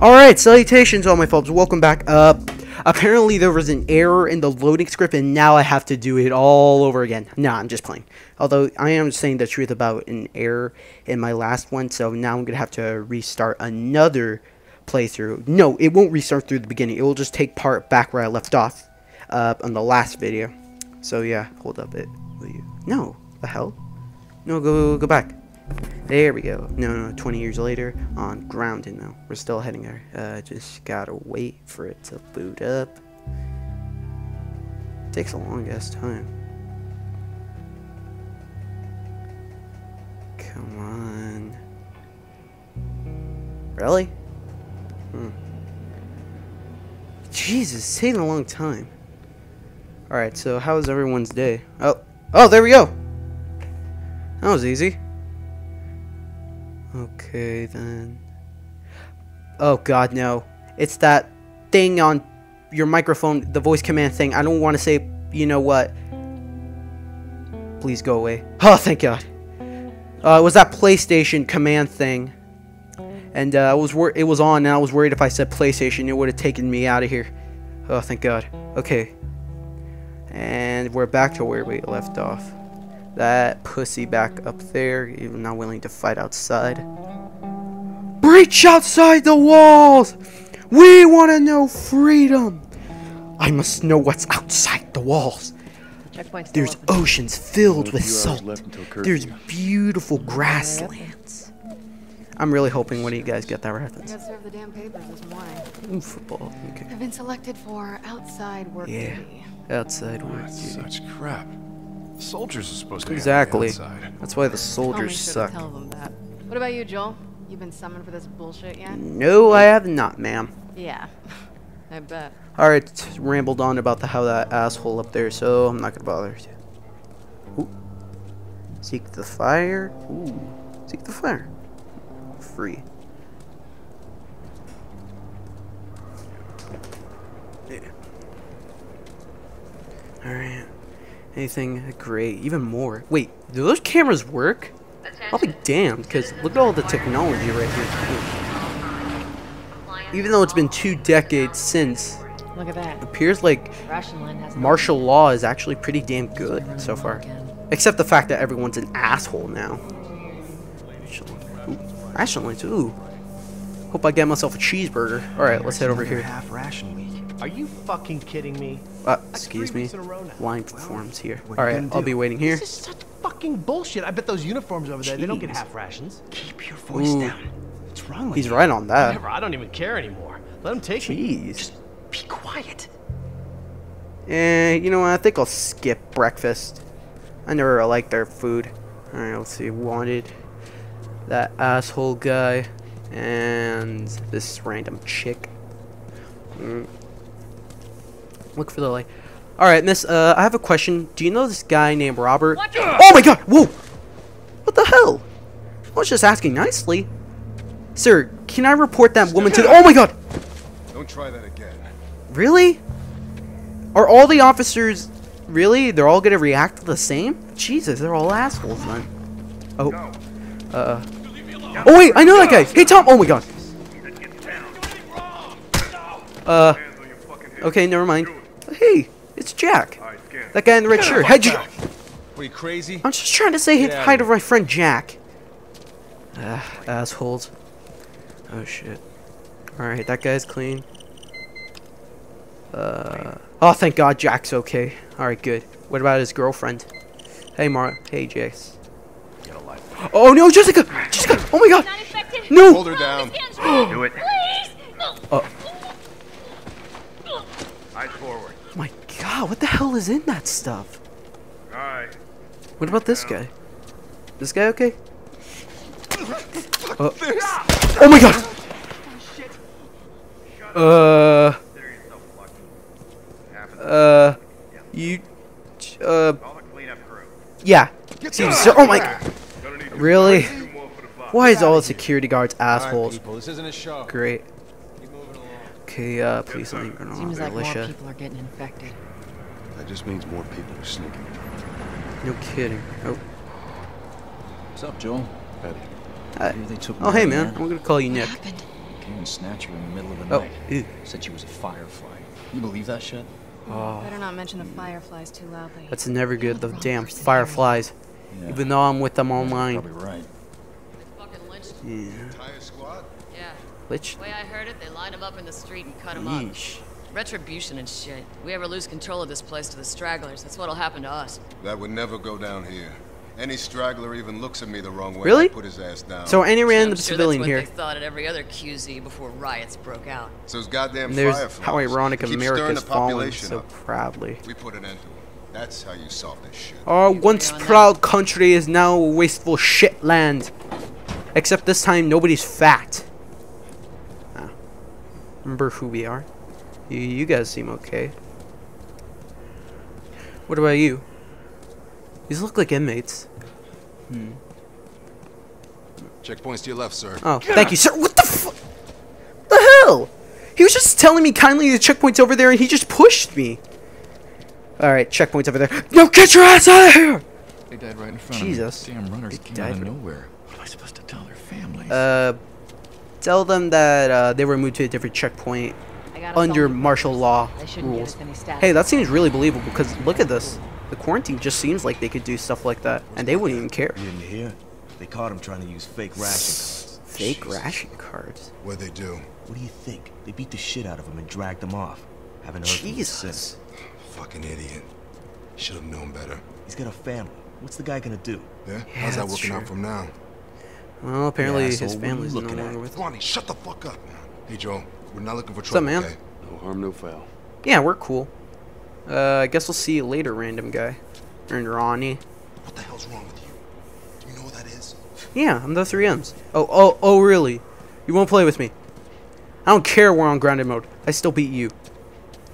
Alright, salutations all my folks, welcome back up. Apparently there was an error in the loading script and now I have to do it all over again. Nah, I'm just playing. Although I am saying the truth about an error in my last one, so now I'm going to have to restart another playthrough. No, it won't restart through the beginning. It will just take part back where I left off uh, on the last video. So yeah, hold up it. Will you? No, the hell? No, go go back. There we go. No, no, 20 years later, on grounded now. We're still heading there. Uh, just gotta wait for it to boot up. takes a long ass time. Come on. Really? Hmm. Jesus, it's taking a long time. Alright, so how was everyone's day? Oh, oh, there we go! That was easy. Okay, then. Oh, God, no. It's that thing on your microphone, the voice command thing. I don't want to say, you know what. Please go away. Oh, thank God. Uh, it was that PlayStation command thing. And uh, I was it was on, and I was worried if I said PlayStation, it would have taken me out of here. Oh, thank God. Okay. And we're back to where we left off. That pussy back up there, even not willing to fight outside. Breach outside the walls! We want to know freedom! I must know what's outside the walls. There's oceans filled with salt. There's beautiful grasslands. I'm really hoping one of you guys get that reference. I got served the damn papers this morning. Ooh, football. Okay. I've been selected for outside work Yeah. duty. Outside work. That's duty. such crap. Soldiers are supposed to Exactly. handle. That's why the soldiers make sure suck. to tell them that. What about you, Joel? You've been summoned for this bullshit yet? No, I have not, ma'am. Yeah. I bet. Alright, rambled on about the how that asshole up there, so I'm not gonna bother. Ooh. Seek the fire. Ooh. Seek the fire. Free. Yeah. Alright. Anything great? Even more. Wait, do those cameras work? I'll be damned, because look at all the technology right here. Even though it's been two decades since, Look at that. appears like martial law is actually pretty damn good so far. Except the fact that everyone's an asshole now. Ooh, ration lines, ooh. Hope I get myself a cheeseburger. Alright, let's head over here. Half ration week. Are you fucking kidding me? Uh, excuse me. weeks in a row now. Line performs here. You Alright, I'll be waiting here. This is such fucking bullshit. I bet those uniforms over there, they don't get half rations. Keep your voice Ooh. down. What's wrong with He's you? right on that. Whatever, I don't even care anymore. Let them take me. Jeez. Be quiet. Eh, you know what? I think I'll skip breakfast. I never liked their food. Alright, let's see. Wanted. That asshole guy. And this random chick. Mm. Look for the light. Alright, miss, uh, I have a question. Do you know this guy named Robert? Oh my god! Whoa! What the hell? I was just asking nicely. Sir, can I report that woman to the- Oh my god! Don't try that again. Really? Are all the officers really? They're all gonna react the same? Jesus, they're all assholes then. Oh. Uh. Oh wait, I know that guy. Hey Tom. Oh my god. Uh. Okay, never mind. Hey, it's Jack. That guy in the red shirt. Hey, Jack. What are you crazy? I'm just trying to say Get hi to my friend Jack. Ah, assholes. Oh shit. Alright, that guy's clean. Uh. Oh, thank God Jack's okay. Alright, good. What about his girlfriend? Hey, Mar. Hey, Jace. Get a life. Oh no, Jessica! Jessica! Oh my God! No! Hold her down. Do it. Please. Oh Eyes forward. My God! What the hell is in that stuff? Alright. What about this guy? This guy okay? Uh, oh my God! Uh. Consider yourself lucky. Happens. Uh. You. Uh. Call the cleanup crew. Yeah. Seems so. Oh my. God. Really? two more for the box. Why is all the security guards assholes? people, this isn't a show. Great. Keep moving along. Okay, uh, please don't turn on Seems like more militia. people are getting infected. That just means more people are sneaking. No kidding. Oh, What's up, Joel? Betty. hi. Uh, they took Oh, hey my man. I'm gonna call you Nick. What happened? Came and snatched her in the middle of the Oh, night. ew. Said she was a firefly. You believe that shit? Oh. Better not mention the fireflies too loudly. That's never good. The damn fireflies. Yeah. Even though I'm with them online. Probably right. Fucking lynched. Yeah. Entire squad? Yeah. Which? The way I heard it, they lined him up in the street and cut him up. Yeesh. Retribution and shit. We ever lose control of this place to the stragglers, that's what'll happen to us. That would never go down here. Any straggler even looks at me the wrong way. Really? Put his ass down. So any I'm random sure civilian that's what here. they thought at every other QZ before riots broke out. So it's goddamn And there's fireflies. how ironic Keep America's the fallen population so up. proudly. We put an end to it. That's how you solve this shit. Our You once agree on that? proud country is now a wasteful shit land. Except this time nobody's fat. Ah. Remember who we are? You, you guys seem okay. What about you? These look like inmates. Checkpoints to your left, sir. Oh, thank you, sir. What the fu- The hell? He was just telling me kindly the checkpoint's over there and he just pushed me. Alright, checkpoint's over there. No, get your ass out of here! They died right in front Jesus. of me. Damn runners They came died out of nowhere. What am I supposed to tell their families? Uh, tell them that uh, they were moved to a different checkpoint I gotta under martial law They shouldn't give rules. us any status. Hey, that seems really believable because look at this. The quarantine just seems like they could do stuff like that and they wouldn't even care. You didn't hear? They caught him trying to use fake ration cards. Fake ration cards. What'd they do? What do you think? They beat the shit out of him and dragged him off. Haven't heard from him Jesus. since. Fucking idiot. Should have known better. He's got a family. What's the guy gonna do? Yeah? How's that that's working out true. from now? Well, apparently Yeah, his asshole, what family's no looking at? with him. Ronnie, shut the fuck up, man. Hey, Joe. We're not looking for up, trouble, man? okay? No harm, no foul. Yeah, we're cool. Uh, I guess we'll see you later, random guy. And Ronnie. What the hell's wrong with you? Do you know what that is? Yeah, I'm the 3Ms. Oh, oh, oh, really? You won't play with me? I don't care we're on grounded mode. I still beat you.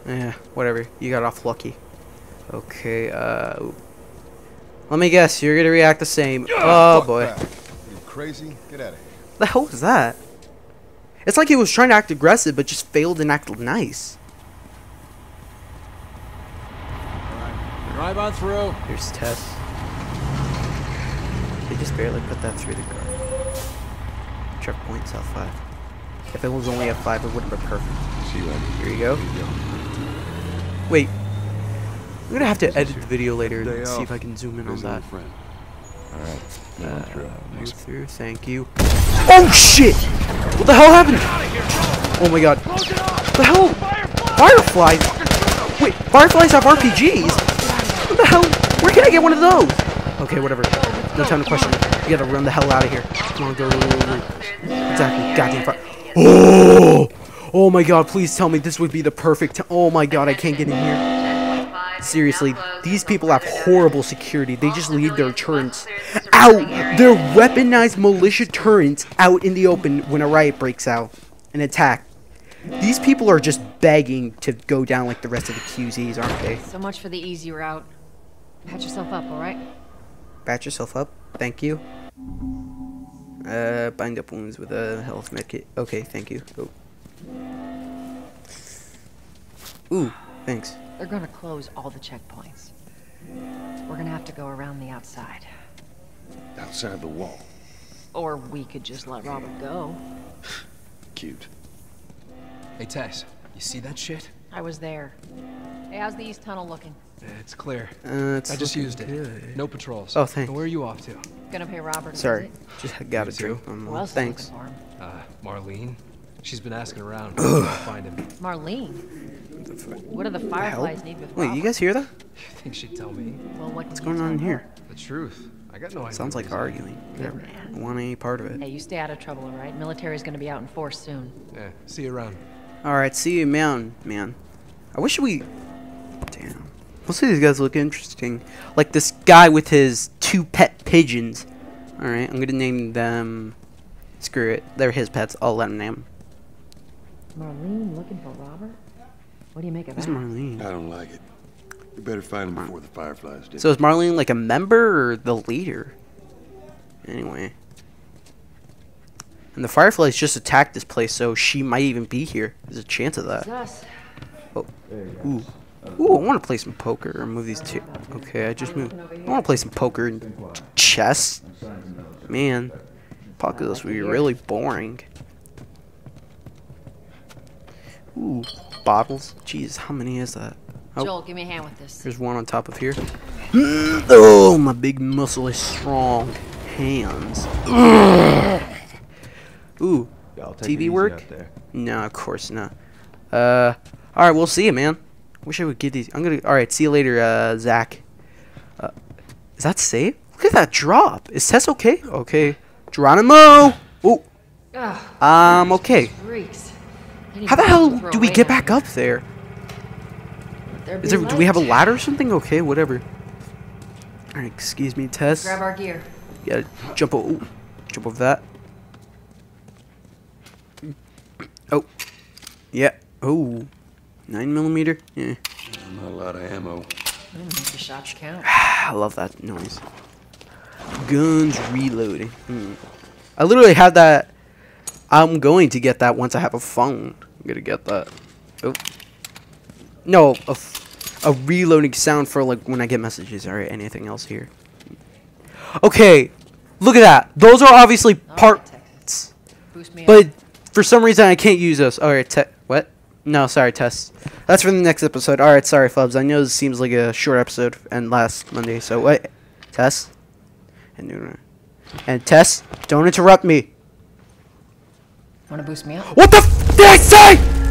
Eh, whatever. You got off lucky. Okay, uh... ooh. Let me guess, you're gonna react the same. Oh, Fuck boy. that. You crazy? Get out of here. The hell was that? It's like he was trying to act aggressive, but just failed and act nice. Drive on through. Here's Tess. They just barely put that through the guard. Checkpoint South 5. If it was only a 5, it would have been perfect. See you later. Here you go. Wait. I'm gonna have to edit the video later and Day see if I can zoom in on that. with a friend. All right. Come on uh, through. Move through, thank you. Oh shit! What the hell happened? Oh my god. What the hell? Fireflies? Wait, fireflies have RPGs? What the hell? Where can I get one of those? Okay, whatever. No time to question. You gotta run the hell out of here. Come on, go, go, go, go. Exactly. Goddamn fire. Oh! Oh my god, please tell me this would be the perfect Oh my god, I can't get in here. Seriously, these people have horrible security. They just leave their turrets out. Their weaponized militia turrets out in the open when a riot breaks out. An attack. These people are just begging to go down like the rest of the QZs, aren't they? So much for the easy route. Patch yourself up, alright? Batch yourself up. Thank you. Uh, bind up wounds with a health medkit. Okay, thank you. Oh. Ooh, thanks. They're gonna close all the checkpoints. We're gonna have to go around the outside. Outside the wall. Or we could just let Robert go. Cute. Hey, Tess, you see that shit? I was there. Hey, how's the east tunnel looking? It's clear. Uh, it's I just looking used it. good. No patrols. Oh, thanks. And where are you off to? Gonna pay Robert Sorry, visit? just got a Me too. drink. Um, Who else thanks. for him? Uh, Marlene. She's been asking around. Can't find him. Marlene. What do the fireflies need with Wait, Robert? you guys hear that? You think she'd tell me? Well, what What's going on tell here? The truth. I got no idea. Sounds like what he's arguing. Never man. want any part of it. Hey, you stay out of trouble, alright? Military's gonna be out in force soon. Yeah, see you around. Alright, see you, man. Man. I wish we. Damn. Most of these guys look interesting. Like this guy with his two pet pigeons. Alright, I'm gonna name them. Screw it. They're his pets. I'll let him name 'em. Marlene looking for Robert? What do you make of Who's that? Marlene? I don't like it. We better find him before the fireflies do. So is Marlene like a member or the leader? Anyway. And the Fireflies just attacked this place, so she might even be here. There's a chance of that. Oh. Ooh. Ooh, I want to play some poker or move these two. Okay, I just moved. I want to play some poker and chess. Man, poker this would be really boring. Ooh, bottles. Jeez, how many is that? Oh. Joel, give me a hand with this. There's one on top of here. Oh, my big muscly strong hands. Ooh, TV work? No, of course not. Uh, all right, we'll see you, man. Wish I would get these. I'm gonna. All right, see you later, uh, Zach. Uh, is that safe? Look at that drop. Is Tess okay? Okay. Geronimo. Ooh. Ugh, Um. Okay. freaks. I need How the hell do we get back up there? There Is be there? Do we have a ladder or something? Okay, whatever. All right. Excuse me, Tess. Grab our gear. Yeah, jump over. Ooh, jump over that. Oh, yeah. Oh, nine millimeter. Yeah, Not a lot of ammo. Mm, make the shots count. I love that noise. Guns reloading. Hmm. I literally have that. I'm going to get that once I have a phone. I'm gonna get that. Oh. No, a, f- a reloading sound for like when I get messages. All right, anything else here? Okay, look at that. Those are obviously oh, right, parts. Boost me up. But for some reason, I can't use those. All right, what? No, sorry, Tess. That's for the next episode. All right, sorry, Fubs. I know this seems like a short episode and last Monday. So what? Tess? And and Tess, don't interrupt me. Want to boost me up? What the f did I say?